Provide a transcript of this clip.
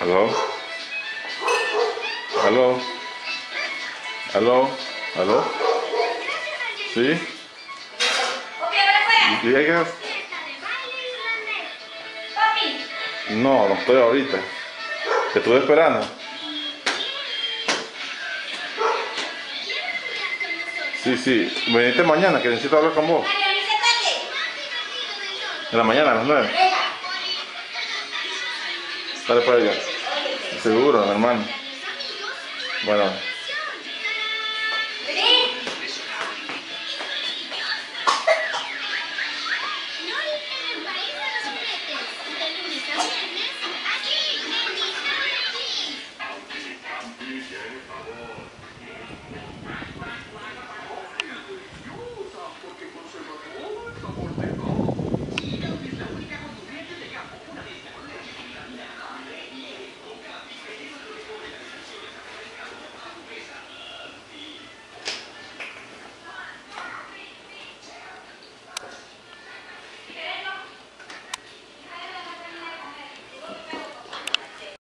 ¿Aló? ¿Aló? ¿Aló? ¿Aló? ¿Sí? ¿Llegas? No, no estoy ahorita. Te estuve esperando. Sí, sí. Venite mañana, que necesito hablar con vos. En la mañana, a las nueve. Dale para allá. Seguro, hermano. Bueno,